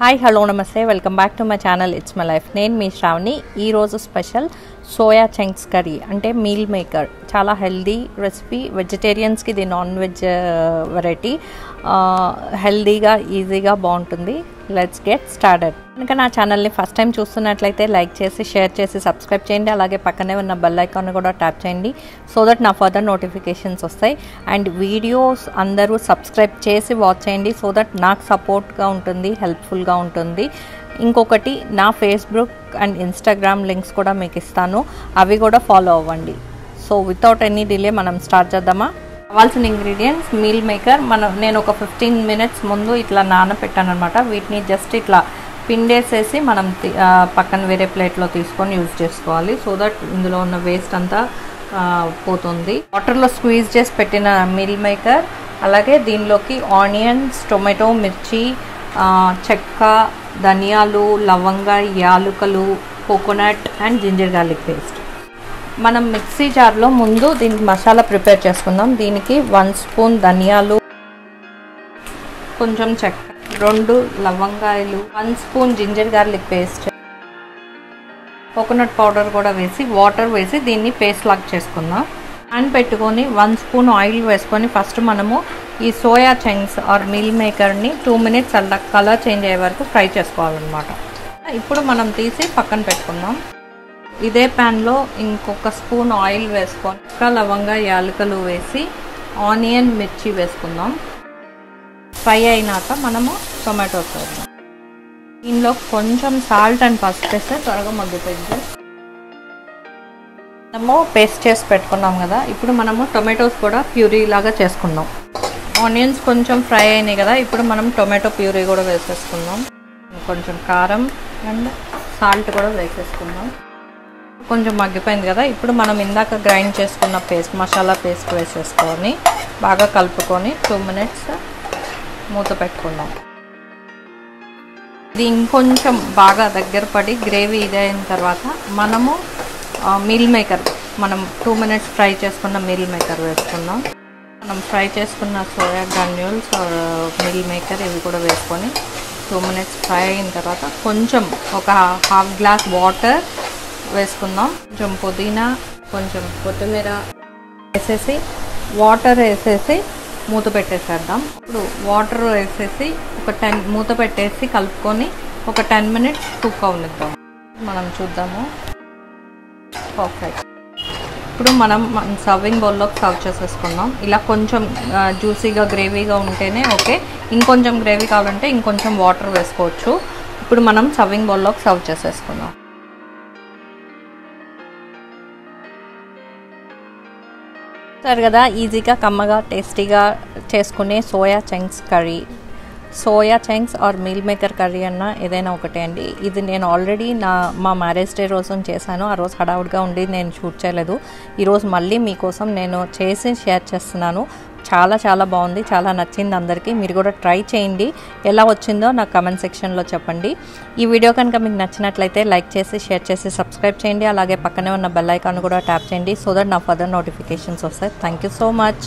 Hi hello నమస్తే welcome back to my channel it's my life నేను మీ శ్రావణి. ఈరోజు స్పెషల్ సోయా చంక్స్ కర్రీ అంటే మీల్ మేకర్ చాలా హెల్దీ రెసిపీ వెజిటేరియన్స్కి ఇది నాన్ వెజ్ వెరైటీ హెల్దీగా ఈజీగా బాగుంటుంది. Let's get started. కనుక నా ఛానల్ని ఫస్ట్ టైం చూస్తున్నట్లయితే లైక్ చేసి షేర్ చేసి సబ్స్క్రైబ్ చేయండి. అలాగే పక్కనే ఉన్న బెల్ ఐకాన్ కూడా ట్యాప్ చేయండి సో దట్ నా ఫర్దర్ నోటిఫికేషన్స్ వస్తాయి. అండ్ వీడియోస్ అందరూ సబ్స్క్రైబ్ చేసి వాచ్ చేయండి సో దట్ నాకు సపోర్ట్గా ఉంటుంది హెల్ప్ఫుల్గా ఉంటుంది. ఇంకొకటి నా ఫేస్బుక్ అండ్ ఇన్స్టాగ్రామ్ లింక్స్ కూడా మీకు ఇస్తాను. అవి కూడా ఫాలో అవ్వండి. సో వితౌట్ ఎనీ డిలే మనం స్టార్ట్ చేద్దామా? కావాల్సిన ఇంగ్రీడియంట్స్ మీల్ మేకర్ మనం నేను ఒక ఫిఫ్టీన్ మినిట్స్ ముందు ఇట్లా నానపెట్టాను అనమాట వీటిని జస్ట్ ఇట్లా పిండేసేసి మనం పక్కన వేరే ప్లేట్లో తీసుకొని యూజ్ చేసుకోవాలి. సో దట్ ఇందులో ఉన్న వేస్ట్ అంతా పోతుంది. వాటర్లో స్క్వీజ్ చేసి పెట్టిన మీల్ మేకర్ అలాగే దీనిలోకి ఆనియన్స్ టొమాటో మిర్చి చెక్క ధనియాలు లవంగ యాలుకలు coconut and ginger garlic paste. మనం మిక్సీ జార్లో ముందు దీనికి మసాలా ప్రిపేర్ చేసుకుందాం. దీనికి వన్ స్పూన్ ధనియాలు కొంచెం చెక్క రెండు లవంగాయలు one spoon ginger garlic paste coconut powder కూడా వేసి వాటర్ వేసి దీన్ని పేస్ట్ లాగా చేసుకుందాం. ప్యాన్ పెట్టుకొని వన్ స్పూన్ ఆయిల్ వేసుకొని ఫస్ట్ మనము ఈ సోయా చంక్స్ ఆర్ మిల్ మేకర్ని టూ మినిట్స్ అలా కలర్ చేంజ్ అయ్యే వరకు ఫ్రై చేసుకోవాలన్నమాట. ఇప్పుడు మనం తీసి పక్కన పెట్టుకుందాం. ఇదే ప్యాన్లో ఇంకొక స్పూన్ ఆయిల్ వేసుకొని ఇంకా లవంగా యాలకలు వేసి ఆనియన్ మిర్చి వేసుకుందాం. ఫ్రై అయినాక మనము టొమాటోస్ వేద్దాం దీనిలో కొంచెం సాల్ట్ అండ్ పసుపు వేస్తే త్వరగా మగ్గిపోయింది. మనము పేస్ట్ చేసి పెట్టుకున్నాం కదా ఇప్పుడు మనము టొమాటోస్ కూడా ప్యూరీ లాగా చేసుకుందాం. ఆనియన్స్ కొంచెం ఫ్రై అయినాయి కదా ఇప్పుడు మనం టొమాటో ప్యూరీ కూడా వేసేసుకుందాం. కొంచెం కారం అండ్ సాల్ట్ కూడా వేసేసుకుందాం. కొంచెం మగ్గిపోయింది కదా. ఇప్పుడు మనం ఇందాక గ్రైండ్ చేసుకున్న పేస్ట్ మసాలా పేస్ట్ వేసేసుకొని బాగా కలుపుకొని టూ మినిట్స్ మూత పెట్టుకుందాం. ఇది ఇంకొంచెం బాగా దగ్గర పడి గ్రేవీ ఇదైన తర్వాత మనము మీల్ మేకర్ మనం టూ మినిట్స్ ఫ్రై చేసుకున్న మీల్ మేకర్ వేసుకుందాం. మనం ఫ్రై చేసుకున్న సోయా గన్యూల్స్ మీల్ మేకర్ ఇవి కూడా వేసుకొని టూ మినిట్స్ ఫ్రై అయిన తర్వాత కొంచెం ఒక హాఫ్ గ్లాస్ వాటర్ వేసుకుందాం. కొంచెం పుదీనా కొంచెం కొత్తిమీర వేసేసి వాటర్ వేసేసి మూత పెట్టేసేద్దాం. ఇప్పుడు వాటర్ వేసేసి ఒక టెన్ మూత పెట్టేసి కలుపుకొని ఒక టెన్ మినిట్స్ కుక్ అవనిద్దాం. మనం చూద్దాము. పర్ఫెక్ట్. ఇప్పుడు మనం సర్వింగ్ బౌల్లోకి సర్వ్ చేసేసుకుందాం. ఇలా కొంచెం జ్యూసీగా గ్రేవీగా ఉంటేనే ఓకే. ఇంకొంచెం గ్రేవీ కావాలంటే ఇంకొంచెం వాటర్ వేసుకోవచ్చు. ఇప్పుడు మనం సర్వింగ్ బౌల్లోకి సర్వ్ చేసేసుకుందాం. చూస్తారు కదా ఈజీగా కమ్మగా టేస్టీగా చేసుకునే soya chunks curry. Soya chunks or meal maker curry అన్న ఏదైనా ఒకటే అండి. ఇది నేను ఆల్రెడీ నా మా మ్యారేజ్ డే రోజు చేశాను. ఆ రోజు హడావుడిగా ఉండి నేను షూట్ చేయలేదు. ఈరోజు మళ్ళీ మీకోసం నేను చేసి షేర్ చేస్తున్నాను. చాలా చాలా బాగుంది. చాలా నచ్చింది అందరికీ. మీరు కూడా ట్రై చేయండి. ఎలా వచ్చిందో నాకు కమెంట్ సెక్షన్లో చెప్పండి. ఈ వీడియో కనుక మీకు నచ్చినట్లయితే లైక్ చేసి షేర్ చేసి సబ్స్క్రైబ్ చేయండి. అలాగే పక్కనే ఉన్న బెల్ ఐకాన్ కూడా ట్యాప్ చేయండి. సో దట్ నా ఫర్దర్ నోటిఫికేషన్స్ వస్తాయి. Thank you so much.